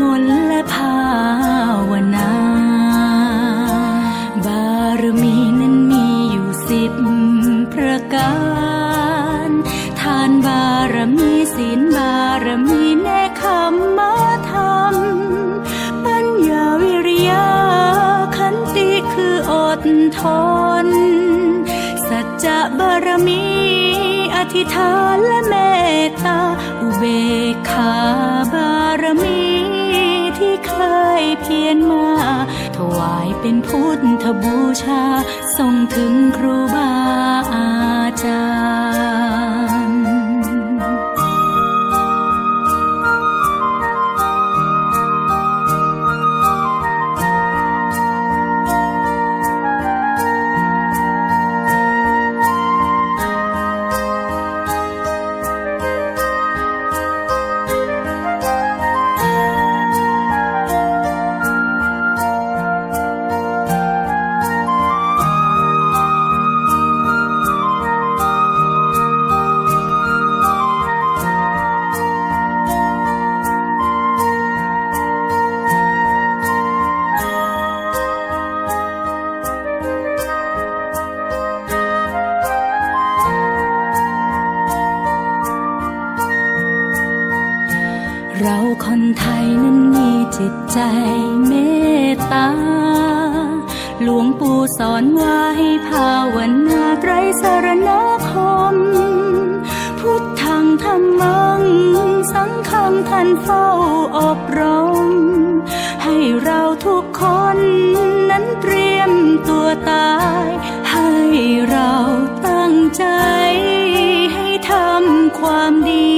มนต์และภาวนา บารมีนั้นมีอยู่สิบประการ ทานบารมีศีลบารมีเนคขมมะธรรม ปัญญาวิริยะขันติคืออดทน สัจจะบารมีอธิษฐาน ยเพียรมา ถวายเป็นพุทธบูชาส่งถึงครูบาอาจารย์ สังท่านเฝ้าอบรม ให้เราทุกคนนั้นเตรียมตัวตาย ให้เราตั้งใจ ให้ทำความดี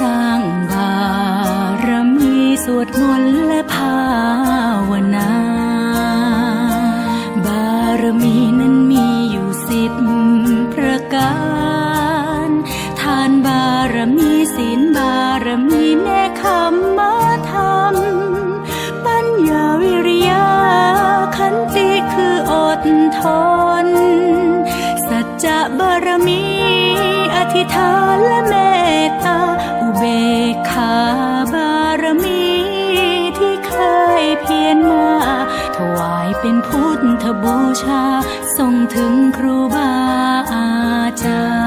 สร้างบารมีสวดมนต์และภา ธิษฐานและเมตตาอุเบกขาบารมีที่เคยเพียรมา ถวายเป็นพุทธบูชาส่งถึงครูบาอาจารย์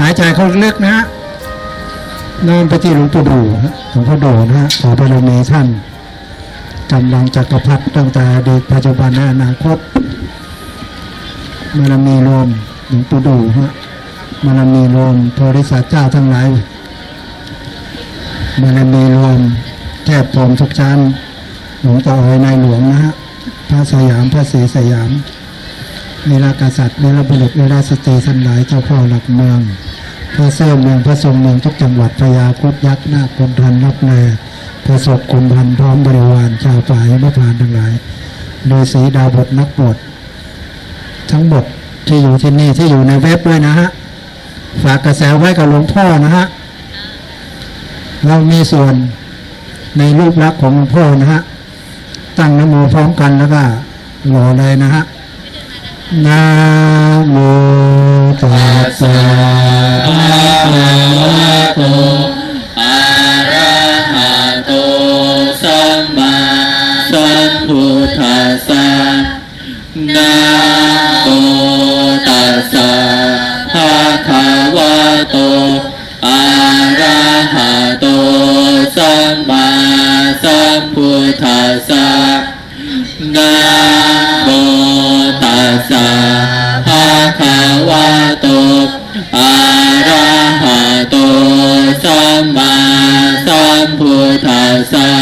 หายใจเข้าลึกนะฮะน้อมไปที่หลวงปู่ดูฮะหลวงพ่อดูนะฮะขอบารมีท่านกำลังจักรพรรดิตั้งแต่อดีตปัจจุบันและอนาคตบารมีรวมหลวงปู่ดูฮะบารมีรวมโพธิสัตว์เจ้าทั้งหลายบารมีรวมแทบพรมทุกชั้นหลวงตาอ้อยในหลวงนะฮะพระสยามพระศรีสยามเวลากษัตริย์เวลาบุรุษเวลาสตรีสันหลายเจ้าพ่อหลักเมือง พระเสื้อเมืองพระทรงเมืองทุกจังหวัดพญาคุดยักษ์นาคคนทันรับแนพระศกคุมพันพร้อมบริวารชาวฝ่ายมะพานทั้งหลายโดยสีดาวบทนักบททั้งหมดที่อยู่ที่นี่ที่อยู่ในเว็บด้วยนะฮะฝากกระแสไว้กับหลวงพ่อนะฮะเรามีส่วนในรูปลักษณ์ของหลวงพ่อนะฮะตั้งนโมพร้อมกันแล้วก็หล่อเลยนะฮะ นะโมตัสสะภะคะวะโตอะระหะโตสัมมาสัมพุทธัสสะนะโมตัสสะภะคะวะโตอะระหะโตสัมมาสัมพุทธัสสะนะ ธั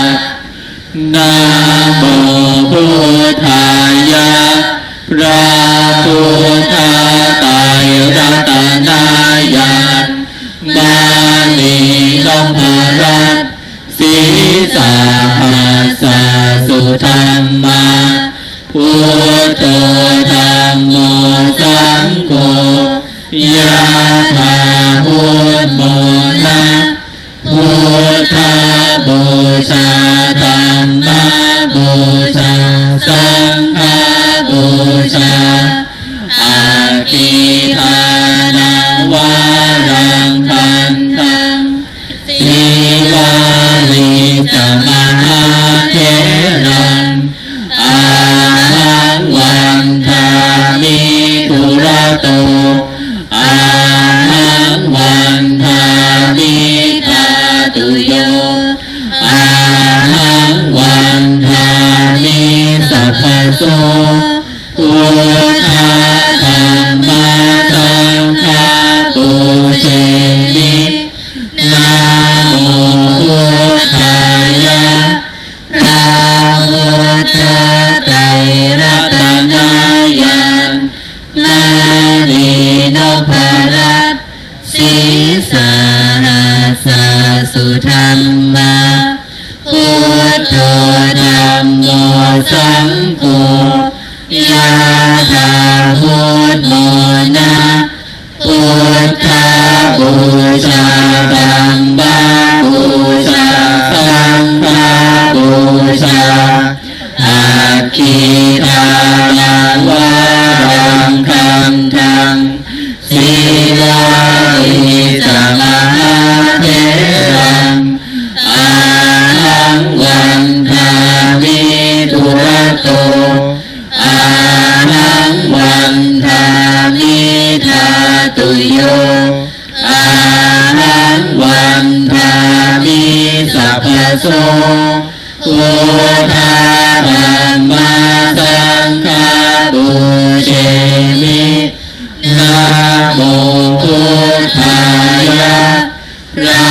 thánh thừa ya ลา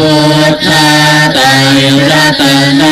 พุทธไตรรัตนา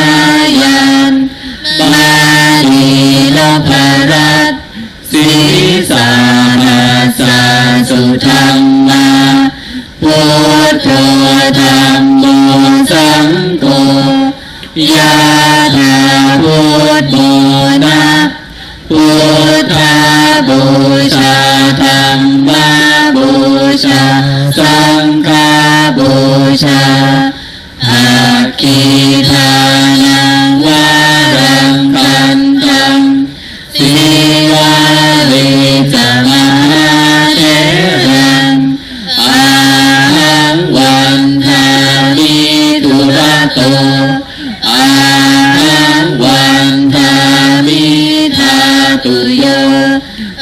ตุโย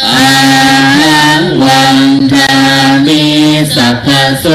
อาหังวันทามิสัพพโส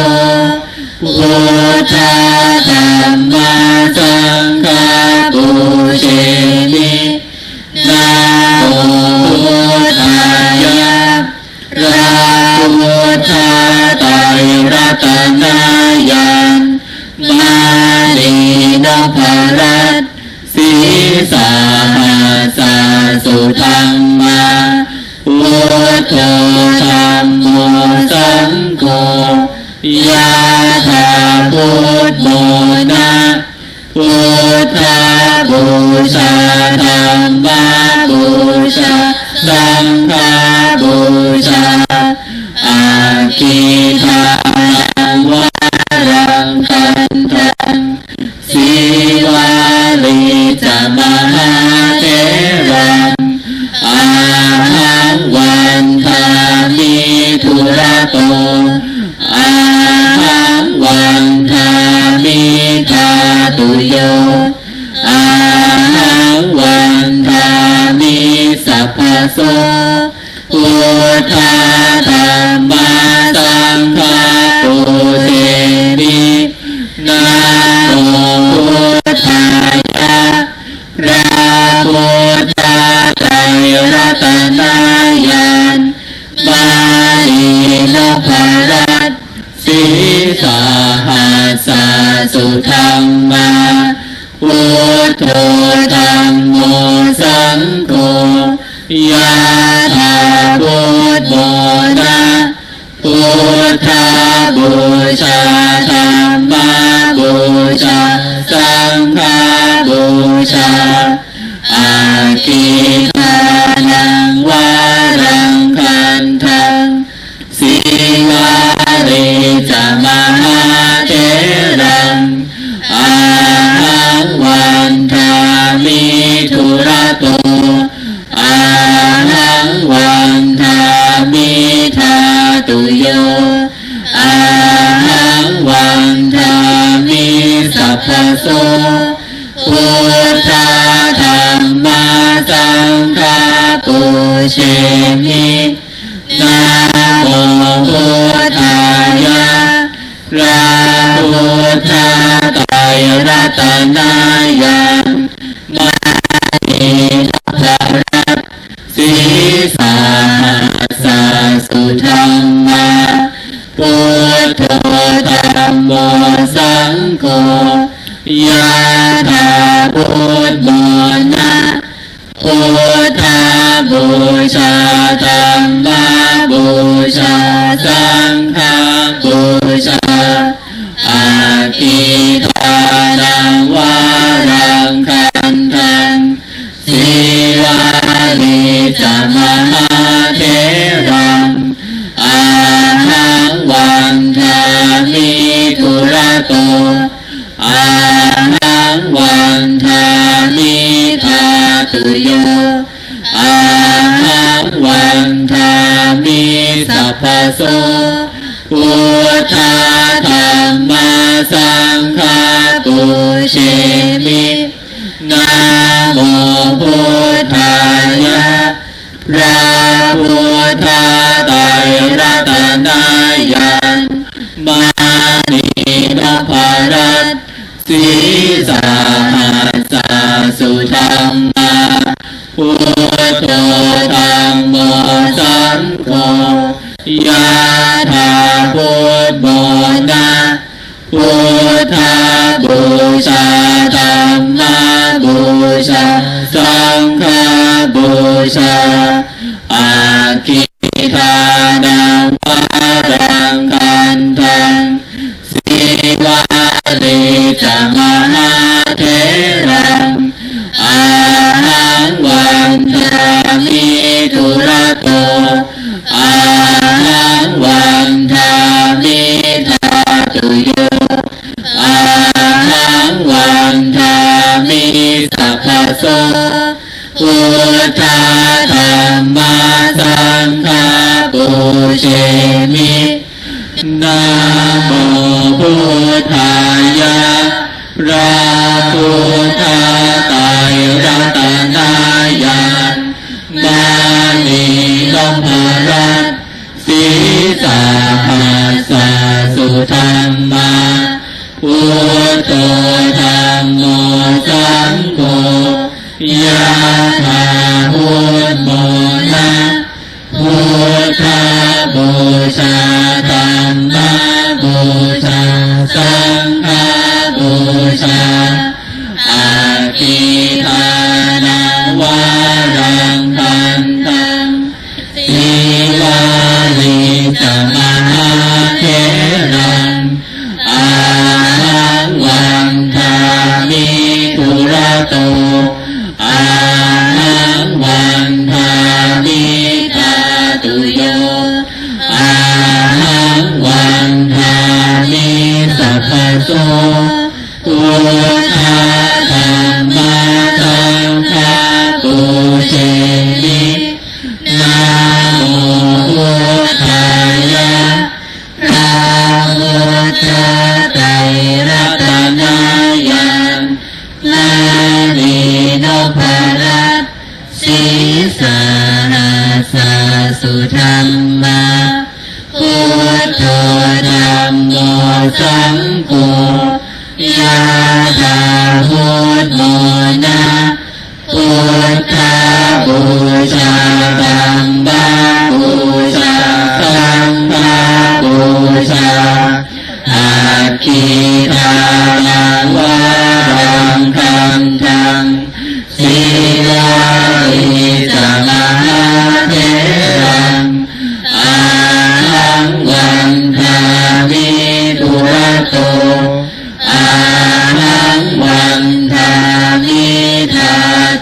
Yeah. ยะถาพุทโธนะพุทธบูชา ระพุทธไตรรัตนายังมานิพระรัตสีสาสาสุธรรมาพุทโธธรรมโมสังโฆยะถาพุทโมนะพุทธาบูชาธรรมบูชาสังฆบู ตุโยอาหังวันทามิสัพพโสพุทธาธรรมาสังฆาปุเชมินะโมพุทธายะพระพุทธาไตรรัตนายังมานินพรัตสีสาหัสาสุธรรมา พุทโธธรรมโมสังโฆยะถาพุทโมนะพุทธาบูชาธรรมบูชาสังฆบูชาอาคิทานังวา ยะถาพุ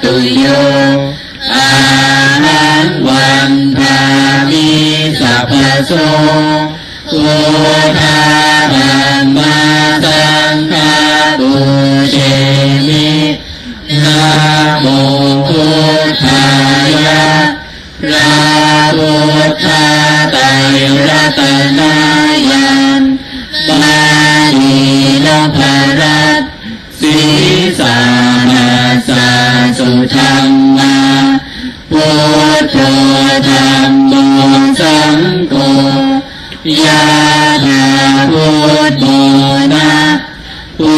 tự do a hán quan tha ni sạp là sô vô tha bàn ma sang tha tu chê mi nam mô phật thaya ra phật tha tài ra tà na yan. Ba di đa phà ra สาสุธรรมาพุทโธธรรมโมสังโฆยาธาพุทโธนะพุ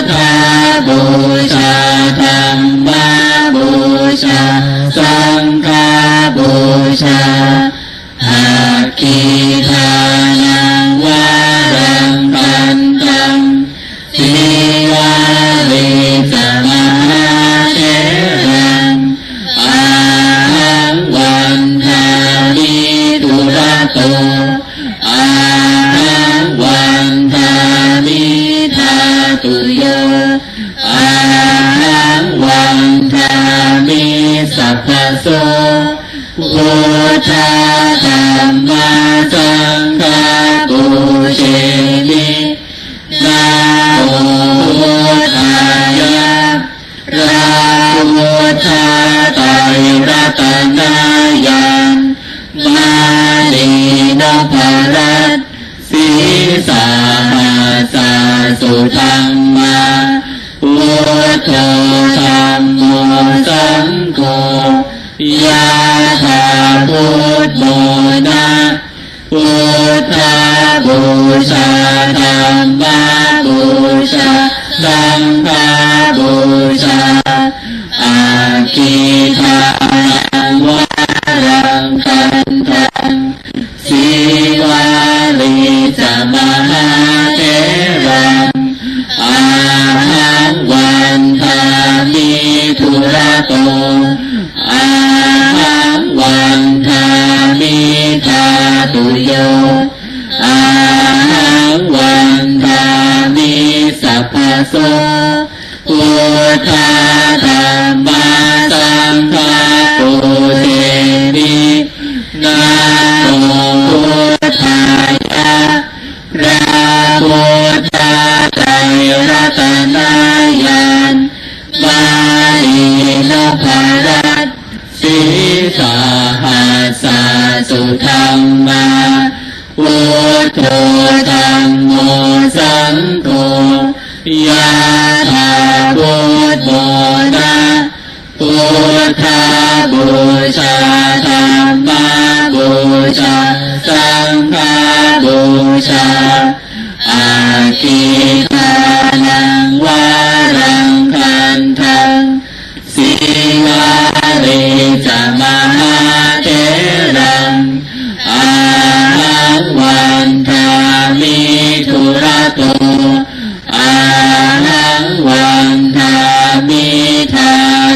ทธาบูชาธรรมาบูชา สังฆบูชาหากี ya tha bút bồ na bút tha bù sa tham ba bù sa tham ba bù sa a ki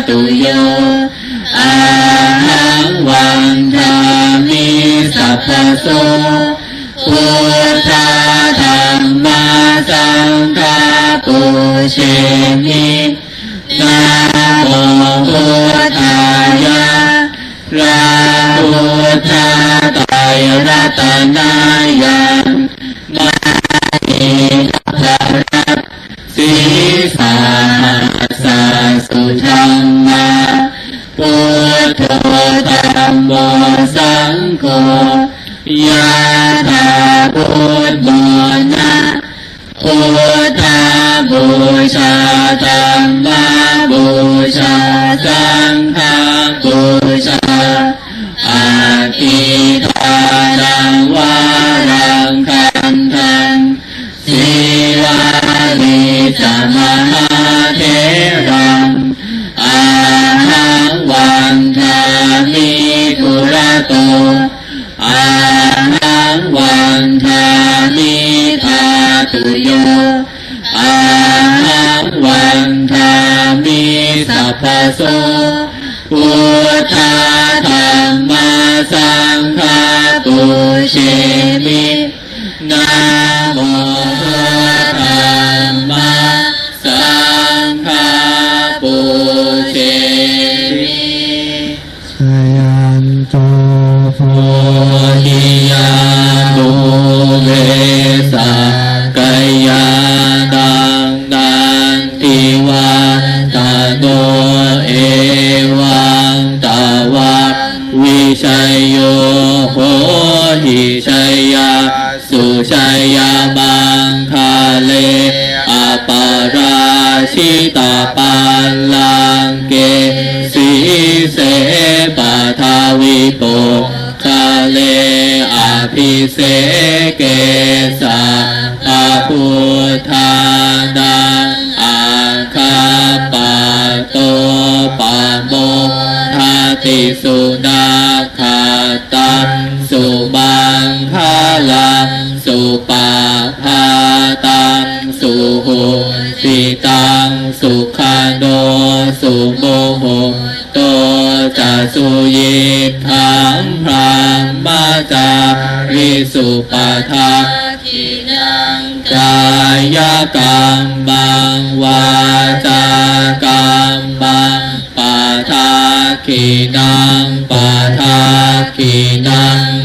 ตุโยอาหังวันทามิสัพพโสพุทธาธรรมาสังฆาปุเชมินาโมพุทธายะราพุทธาไตรรัตนายะนาเสุธรรมะพุทโธธรรมโมสังโฆยาธาพุทโมนะพุทธาบูชาธรรมาบูชาสังฆาบู ริสุปทาทินังกายกรรมังวาจากรรมังปทาคินังปทาคินัง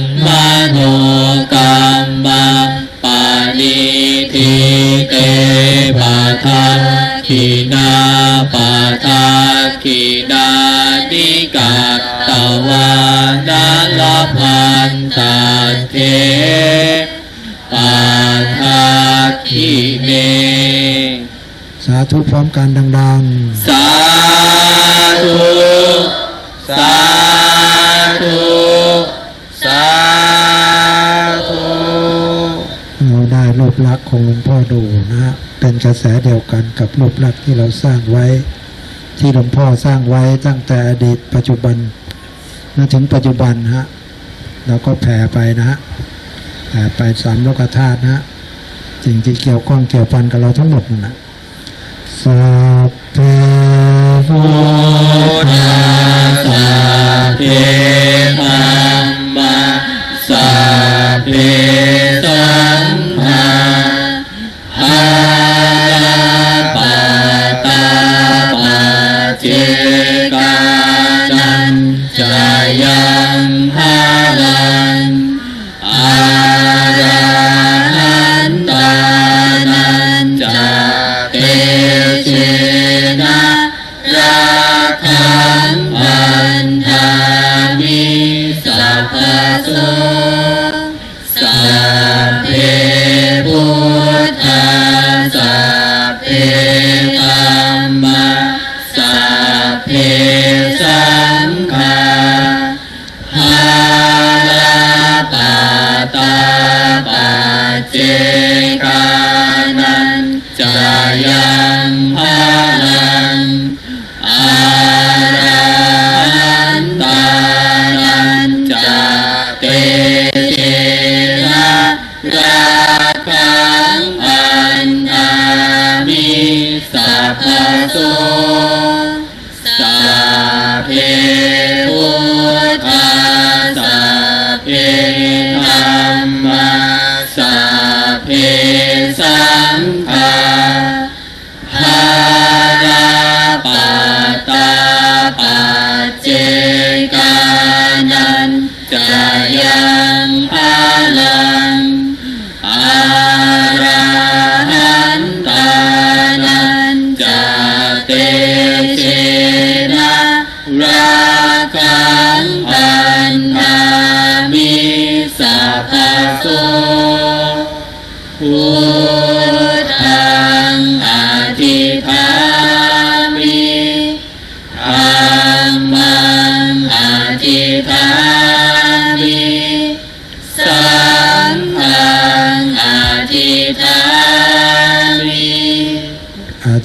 เทปาทาคิเนสาธุพร้อมกันดังสาธุ สาธุ สาธุๆเราได้รูปลักษณ์ของหลวงพ่อดูนะฮะ เป็นกระแสเดียวกันกับรูปลักษณ์ที่เราสร้างไว้ ที่หลวงพ่อสร้างไว้ตั้งแต่อดีตปัจจุบันมาถึงปัจจุบันฮะ เราก็แผ่ไปนะฮะแผ่ไปสามโลกธาตุนะ สิ่งที่เกี่ยวข้องเกี่ยวพันกับเราทั้งหมดนั่นนะสัพเพพุพุททธาธาสาเพธรรมาสาเพสัง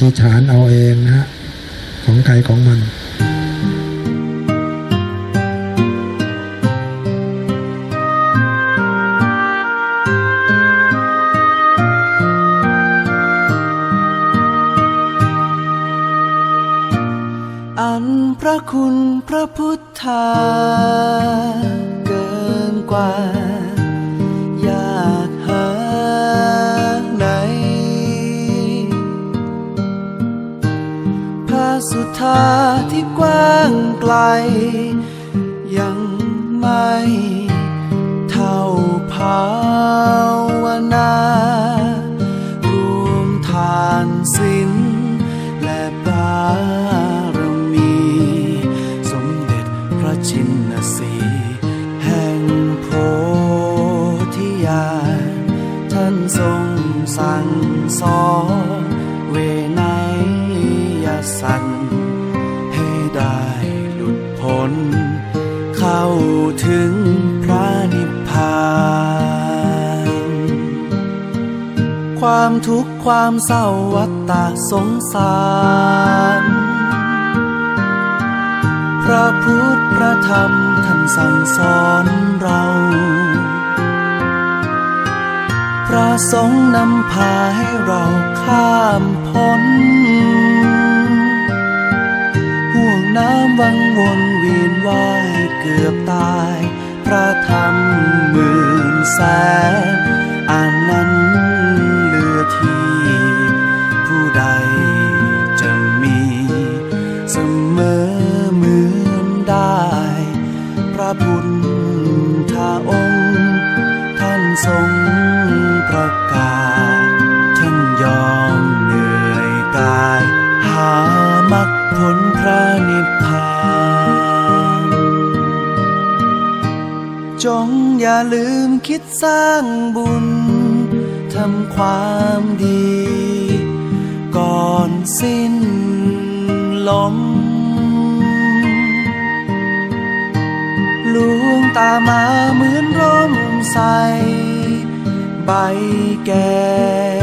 ธิษฐานเอาเองนะฮะของใครของมันอันพระคุณพระพุทธาาที่กว้างไกล ยังไม่เท่าภาวนา รวมทานสิ้นและบารมี สมเด็จพระชินสีแห่งโพธิญาณท่านทรงสั่งสอนเวไนยสัน ถึงพระนิพพาน ความทุกข์ความเศร้าวัฏฏะสงสาร พระพุทธพระธรรมท่านสั่งสอนเรา พระสงฆ์นำพาให้เราข้ามพ้นห่วงน้ำวังวนเวียนว่าย กือบตาย พระธรรมหมื่นแสนอัน อย่าลืมคิดสร้างบุญ ทำความดี ก่อนสิ้นลมลวงตามาเหมือนร่มใส ใบแก่